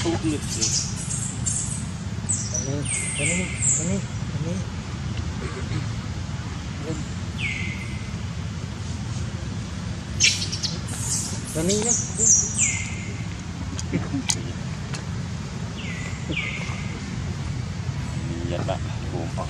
Sulit sih. Ini, ini, ini, ini. Ini ya. Iya, Pak. Kompak.